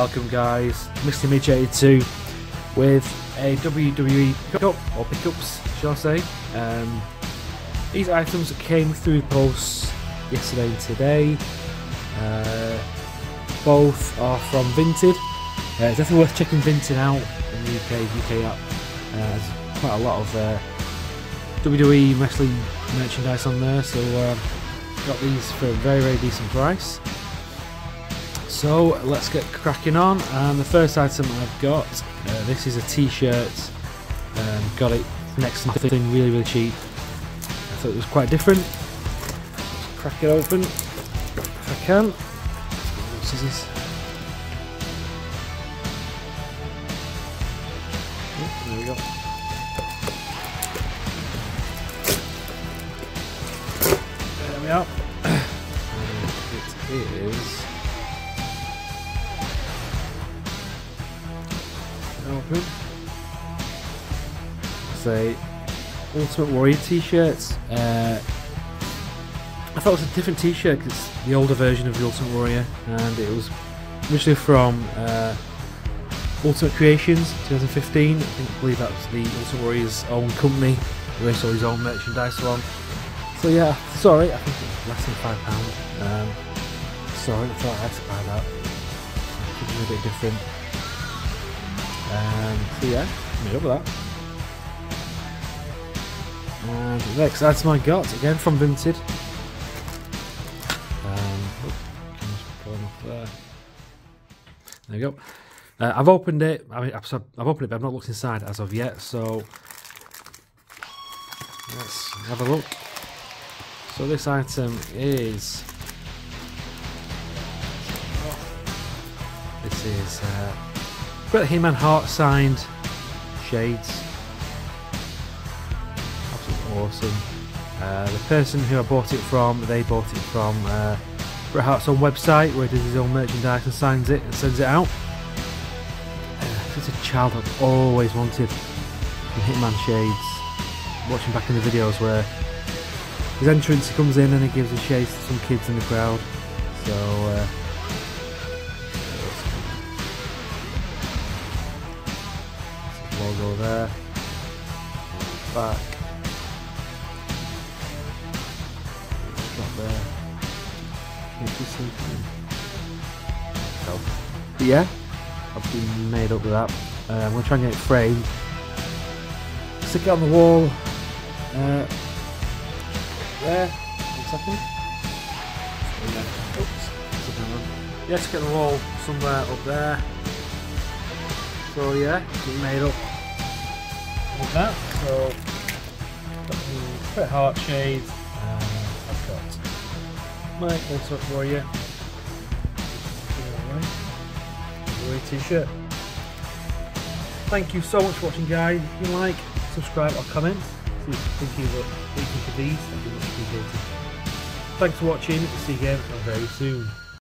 Welcome guys, Mr. Midge 82 with a WWE pickup, or pickups shall I say. Um, these items came through the post yesterday and today. Uh, both are from Vinted. Uh, it's definitely worth checking Vinted out in the UK, UK app. Uh, there's quite a lot of uh, WWE wrestling merchandise on there, so uh, got these for a very very decent price. So let's get cracking on. And the first item I've got, uh, this is a t-shirt. Um, got it next to nothing, really really cheap. I thought it was quite different. Let's crack it open if I can. Scissors. Oh, there we go. There we are. It is. Open. Say Ultimate Warrior t-shirts. Uh, I thought it was a different t-shirt because it's the older version of the Ultimate Warrior, and it was originally from uh, Ultimate Creations 2015. I think I believe that was the Ultimate Warrior's own company. He released all his own merchandise on. So yeah, sorry, I think it was less than five pound. Um, sorry, I thought I had to buy that. Something a bit different. Um, so yeah, up with that. And next item I got, again from Vinted. Um, oh, off there. There we go. Uh, I've opened it. I mean, I've, I've opened it, but I've not looked inside as of yet. So let's have a look. So this item is. This is uh, got Hitman Hart signed shades. Absolutely awesome. Uh, the person who I bought it from, they bought it from uh, Bret Hart's own website where he does his own merchandise and signs it and sends it out. Uh, it's a child I've always wanted the Hitman shades. Watching back in the videos where his entrance he comes in and he gives his shades to some kids in the crowd. So uh, logo there. Back. Not there. Can't see? So, but yeah, I've been made up with that. Uh, I'm going to try and get it framed. Stick it on the wall. Uh, there. One second. Oops. It on the wall somewhere up there. So yeah, it's made up with that. So got the Bret Hart shade. And I've got my Ultimate Warrior. Warrior t-shirt. Thank you so much for watching guys. If you like, subscribe or comment. See what you think you of these. Much. Thanks for watching. See you again very soon.